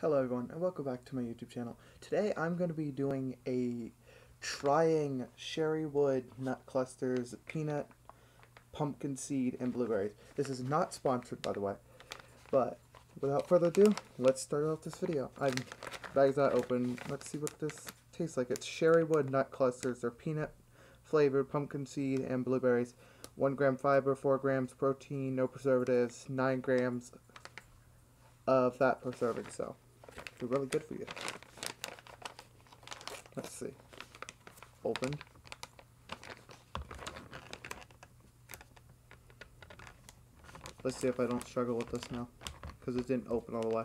Hello everyone and welcome back to my YouTube channel. Today I'm going to be doing a trying Sherrywood nut clusters, peanut, pumpkin seed, and blueberries. This is not sponsored by the way, but without further ado, let's start off this video. I'm bags not open. Let's see what this tastes like. It's Sherrywood nut clusters. They're peanut flavored pumpkin seed and blueberries. 1 gram fiber, 4 grams protein, no preservatives, 9 grams of that per serving, so they're really good for you. Let's see. Open. Let's see if I don't struggle with this now. Because it didn't open all the way.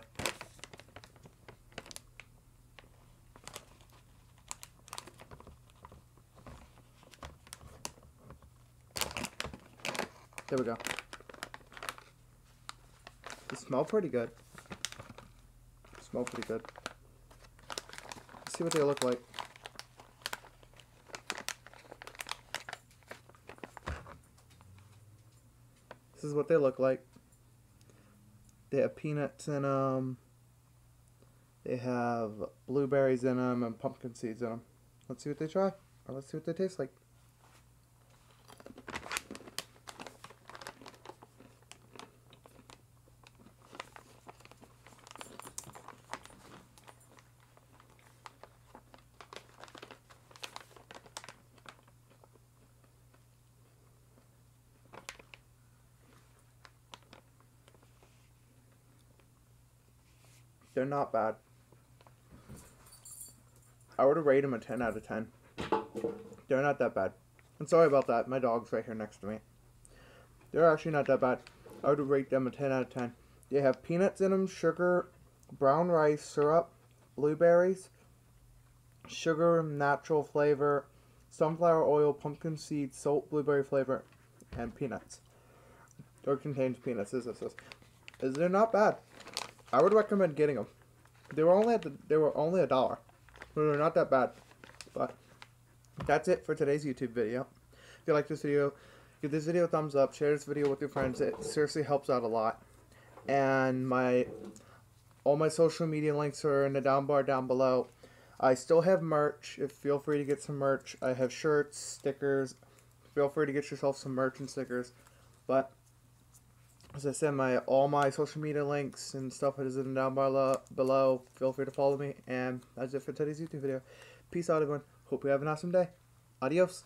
There we go. They smell pretty good smell pretty good. Let's see what they look like. This is what they look like. They have peanuts in them. They have blueberries in them and pumpkin seeds in them. Let's see what they try. Or let's see what they taste like. They're not bad. I would rate them a 10 out of 10. They're not that bad. I'm sorry about that. My dog's right here next to me. They're actually not that bad. I would rate them a 10 out of 10. They have peanuts in them, sugar, brown rice, syrup, blueberries, sugar, natural flavor, sunflower oil, pumpkin seed, salt, blueberry flavor, and peanuts. Or contains peanuts. Is this? Is they're not bad. I would recommend getting them. They were only at the, they were only a dollar. They're not that bad. But that's it for today's YouTube video. If you like this video, give this video a thumbs up. Share this video with your friends. It seriously helps out a lot. And my all my social media links are in the down bar down below. I still have merch. If feel free to get some merch. I have shirts, stickers. Feel free to get yourself some merch and stickers. But as I said, my all my social media links and stuff is in down below. Below, feel free to follow me. And that's it for today's YouTube video. Peace out, everyone. Hope you have an awesome day. Adios.